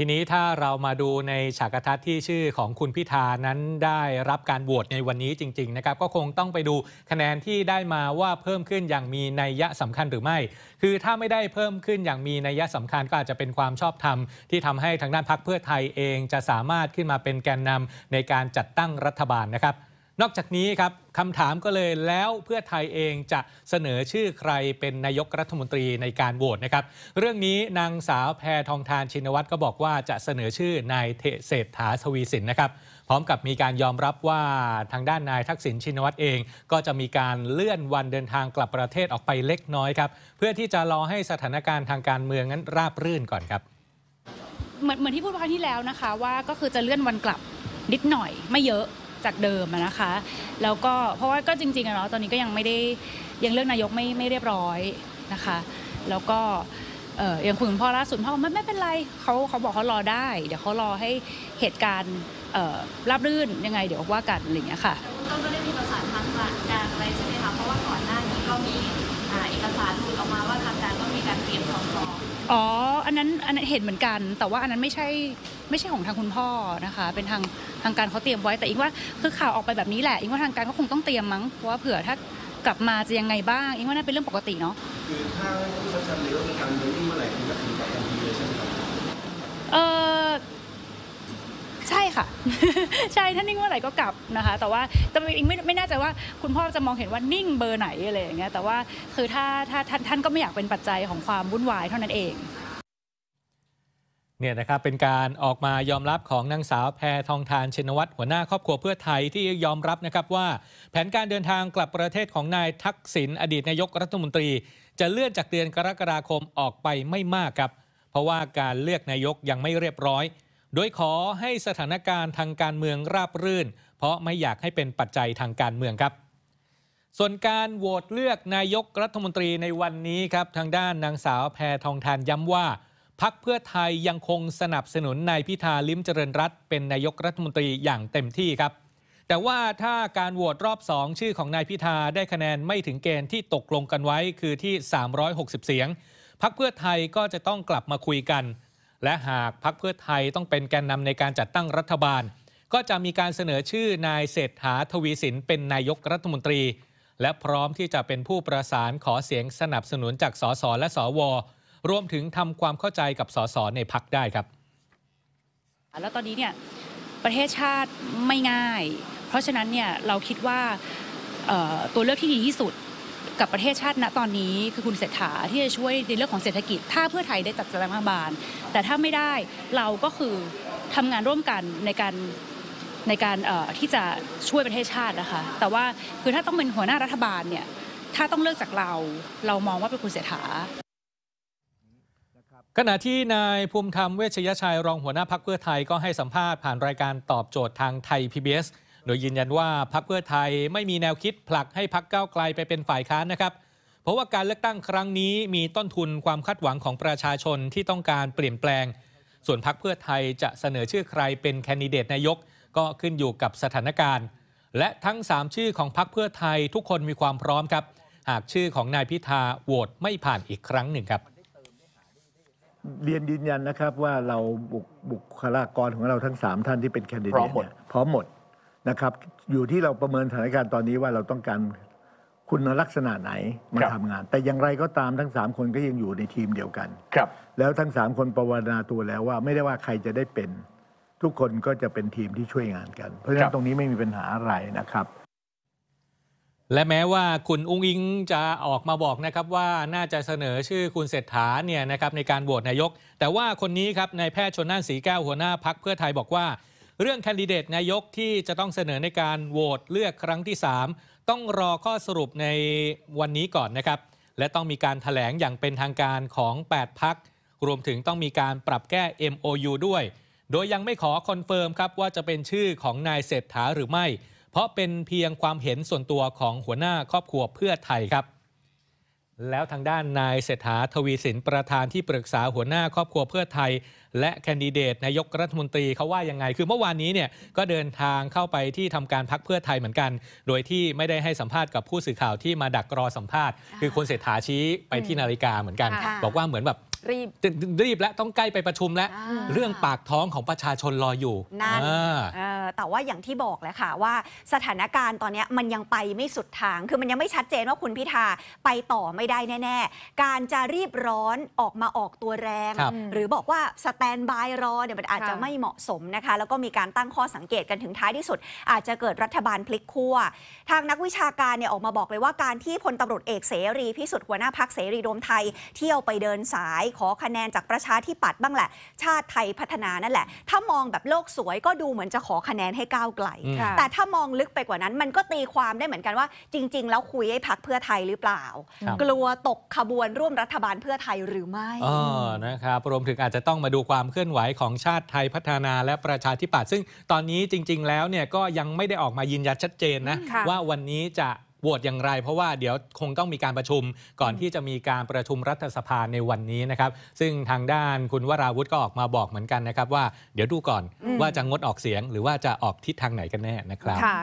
ทีนี้ถ้าเรามาดูในฉากทัศน์ที่ชื่อของคุณพิธานั้นได้รับการโหวตในวันนี้จริง ๆ นะครับ ก็คงต้องไปดูคะแนนที่ได้มาว่าเพิ่มขึ้นอย่างมีนัยยะสำคัญหรือไม่ คือถ้าไม่ได้เพิ่มขึ้นอย่างมีนัยยะสำคัญก็อาจจะเป็นความชอบธรรม ที่ทำให้ทางด้านพรรคเพื่อไทยเองจะสามารถขึ้นมาเป็นแกนนำในการจัดตั้งรัฐบาลนะครับ นอกจากนี้ครับคำถามก็เลยแล้วเพื่อไทยเองจะเสนอชื่อใครเป็นนายกรัฐมนตรีในการโหวตนะครับ เรื่องนี้นางสาวแพทองทานชินวัตรก็บอกว่าจะเสนอชื่อนายเศรษฐาทวีสินนะครับ พร้อมกับมีการยอมรับว่าทางด้านนายทักษิณชินวัตรเอง ก็จะมีการเลื่อนวันเดินทางกลับประเทศออกไปเล็กน้อยครับ เพื่อที่จะรอให้สถานการณ์ทางการเมืองนั้นราบรื่นก่อนครับเหมือนเหมือนที่พูดครั้งที่แล้วนะคะว่าก็คือจะเลื่อนวันกลับนิดหน่อยไม่เยอะ จากเดิมนะคะ แล้วก็เพราะว่าก็จริงๆอะเนาะตอนนี้ก็ยังไม่ได้ยังเลือกนายกไม่ไม่เรียบร้อยนะคะ แล้วก็เอออย่างคุณพ่อล่าสุดพ่อบอกไม่ไม่เป็นไรเขาเขาบอกเขารอได้ เดี๋ยวเขารอให้เหตุการณ์เอ่อราบรื่นยังไง เดี๋ยวว่ากันอะไรอย่างเงี้ยค่ะก็ไม่ได้มีประสานทางการอะไรใช่ไหมคะเพราะว่าก่อนหน้านี้ก็มีเอกสารหลุดออกมาว่าทางการก็มีการเตรียมความพร้อมอ๋อ นนั้นอันนั้นเห็นเหมือนกัน แต่ว่าอันนั้นไม่ใช่ไม่ใช่ของทางคุณพ่อนะคะ เป็นทางทางการเขาเตรียมไว้ แต่อิงว่าคือข่าวออกไปแบบนี้แหละอิงว่าทางการก็คงต้องเตรียมมั้งเพราะว่าเผื่อถ้ากลับมาจะยังไงบ้างอิงว่าน่าเป็นเรื่องปกติเนาะคือถ้าผู้ชัดชันเลยว่ามีการเมืองที่เมื่อไหร่คุณตัดสินใจทันทีเลยใช่ไหมครับเออใช่ค่ะ ใช่ถ้านิ่งเมื่อไหร่ก็กลับนะคะ แต่ว่าแต่อิงไม่ไม่แน่ใจว่าคุณพ่อจะมองเห็นว่านิ่งเบอร์ไหนอะไรอย่างเงี้ยแต่ว่าคือถ้าถ้าท่านท่านก็ไม่อยากเป็นปัจจัยของความวุ่นวายเท่านั้นเอง เนี่ยนะครับเป็นการออกมายอมรับของนางสาวแพทองทานชินวัตรหัวหน้าครอบครัวเพื่อไทยที่ยอมรับนะครับว่า แผนการเดินทางกลับประเทศของนายทักษิณอดีตนายกรัฐมนตรี จะเลื่อนจากเดือนกรกฎาคมออกไปไม่มากครับ เพราะว่าการเลือกนายกยังไม่เรียบร้อย โดยขอให้สถานการณ์ทางการเมืองราบรื่น เพราะไม่อยากให้เป็นปัจจัยทางการเมืองครับส่วนการโหวตเลือกนายกรัฐมนตรีในวันนี้ครับทางด้านนางสาวแพทองทานย้ำว่า พักเพื่อไทยยังคงสนับสนุนนายพิธาลิ้มเจริญรัตเป็นนายกรัฐมนตรีอย่างเต็มที่ครับ แต่ว่าถ้าการโหวตรอบ2ชื่อของนายพิธาได้คะแนนไม่ถึงเกณฑ์ที่ตกลงกันไว้คือที่ 360 เสียง พักเพื่อไทยก็จะต้องกลับมาคุยกัน และหากพักเพื่อไทยต้องเป็นแกนนำในการจัดตั้งรัฐบาล ก็จะมีการเสนอชื่อนายเศรษฐาทวีสินเป็นนายกรัฐมนตรี และพร้อมที่จะเป็นผู้ประสานขอเสียงสนับสนุนจากสสและสว รวมถึงทำความเข้าใจกับสสในพักได้ครับ แล้วตอนนี้เนี่ยประเทศชาติไม่ง่าย เพราะฉะนั้นเนี่ยเราคิดว่าตัวเลือกที่ดีที่สุดกับประเทศชาติณตอนนี้คือคุณเศรษฐาที่จะช่วยในเรื่องของเศรษฐกิจ ถ้าเพื่อไทยได้จัดรัฐบาล แต่ถ้าไม่ได้เราก็คือทำงานร่วมกันในการในการที่จะช่วยประเทศชาตินะคะ แต่ว่าคือถ้าต้องเป็นหัวหน้ารัฐบาลเนี่ยถ้าต้องเลือกจากเรา เรามองว่าเป็นคุณเศรษฐา ขณะที่นายภูมิธรรมเวชยชัยรองหัวหน้าพักเพื่อไทยก็ให้สัมภาษณ์ผ่านรายการตอบโจทย์ทางไทย PBS โดยยืนยันว่าพักเพื่อไทยไม่มีแนวคิดผลักให้พักก้าวไกลไปเป็นฝ่ายค้านนะครับ เพราะว่าการเลือกตั้งครั้งนี้มีต้นทุนความคาดหวังของประชาชนที่ต้องการเปลี่ยนแปลง ส่วนพักเพื่อไทยจะเสนอชื่อใครเป็นแคนดิเดตนายก ก็ขึ้นอยู่กับสถานการณ์ และทั้ง 3 ชื่อของพักเพื่อไทยทุกคนมีความพร้อมครับ หากชื่อของนายพิธาโหวตไม่ผ่านอีกครั้งหนึ่งครับ เรียนยืนยันนะครับว่าเราบุคบุคลากรของเราทั้ง 3 ท่านที่เป็นแคนดิพเดร้อตมหมดเนี่ยพร้อมหมดนะครับ อยู่ที่เราประเมินสถานการณ์ตอนนี้ว่าเราต้องการคุณลักษณะไหนมาครับ ทำงาน แต่อย่างไรก็ตามทั้ง 3 คนก็ยังอยู่ในทีมเดียวกัน ครับ แล้วทั้ง 3 คนประวนาตัวแล้วว่าไม่ได้ว่าใครจะได้เป็น ทุกคนก็จะเป็นทีมที่ช่วยงานกัน เพราะฉะครันั้นบ ตรงนี้ไม่มีปัญหาอะไรนะครับ และแม้ว่าคุณอุ้งอิงจะออกมาบอกนะครับว่าน่าจะเสนอชื่อคุณเศรษฐาเนี่ยนะครับในการโหวตนายก แต่ว่าคนนี้ครับนายแพทย์ชนน่านสีแก้วหัวหน้าพักเพื่อไทยบอกว่า เรื่องแคนดิเดตนายกที่จะต้องเสนอในการโหวตเลือกครั้งที่ 3 ต้องรอข้อสรุปในวันนี้ก่อนนะครับ และต้องมีการแถลงอย่างเป็นทางการของ 8 พรรค รวมถึงต้องมีการปรับแก้ MOU ด้วย โดยยังไม่ขอคอนเฟิร์มครับว่าจะเป็นชื่อของนายเศรษฐาหรือไม่ เพราะเป็นเพียงความเห็นส่วนตัวของหัวหน้าครอบครัวเพื่อไทยครับ แล้วทางด้านนายเศรษฐาทวีสินประธานที่ปรึกษาหัวหน้าครอบครัวเพื่อไทย และแคนดิเดตนายกรัฐมนตรีเขาว่ายังไง คือเมื่อวานนี้เนี่ยก็เดินทางเข้าไปที่ทำการพรรคเพื่อไทยเหมือนกัน โดยที่ไม่ได้ให้สัมภาษณ์กับผู้สื่อข่าวที่มาดักรอสัมภาษณ์ คือคุณเศรษฐาชี้ไปที่นาฬิกาเหมือนกัน บอกว่าเหมือนแบบ รีบรีบและต้องใกล้ไปประชุมแล้ว อ่า เรื่องปากท้องของประชาชนรออยู่นั่นอ่า เออแต่ว่าอย่างที่บอกแหละค่ะว่าสถานการณ์ตอนเนี้ยมันยังไปไม่สุดทาง คือมันยังไม่ชัดเจนว่าคุณพิธาไปต่อไม่ได้แน่ ๆ การจะรีบร้อนออกมาออกตัวแรง ครับ หรือบอกว่าสแตนบายรอเนี่ยมันอาจจะค่ะ ไม่เหมาะสมนะคะ แล้วก็มีการตั้งข้อสังเกตกันถึงท้ายที่สุด อาจจะเกิดรัฐบาลพลิกขั้ว ทางนักวิชาการเนี่ยออกมาบอกเลยว่าการที่พลตำรวจเอกเสรีพิสุทธิ์หัวหน้าพักเสรีรวมไทย เที่ยวไปเดินสายขอคะแนนจากประชาธิปัตย์บ้างแหละ ชาติไทยพัฒนานั่นแหละ ถ้ามองแบบโลกสวยก็ดูเหมือนจะขอคะแนนให้ก้าวไกลอืมค่ะแต่ถ้ามองลึกไปกว่านั้น มันก็ตีความได้เหมือนกันว่า จริง ๆ แล้วคุยให้พักเพื่อไทยหรือเปล่าครับกลัวตกขบวนร่วมรัฐบาลเพื่อไทยหรือไม่อ๋อนะครับรวมถึงอาจจะต้องมาดูความเคลื่อนไหวของชาติไทยพัฒนาและประชาธิปัตย์ซึ่งตอนนี้จริง ๆ แล้วเนี่ยก็ยังไม่ได้ออกมายืนยันชัดเจนนะค่ะว่าวันนี้จะโหวตอย่างไร เพราะว่าเดี๋ยวคงต้องมีการประชุมก่อนที่จะมีการประชุมรัฐสภาในวันนี้นะครับ ซึ่งทางด้านคุณวราวุธก็ออกมาบอกเหมือนกันนะครับว่าเดี๋ยวดูก่อนว่าจะงดออกเสียงหรือว่าจะออกทิศทางไหนกันแน่นะครับค่ะ